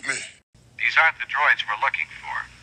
Me. These aren't the droids we're looking for.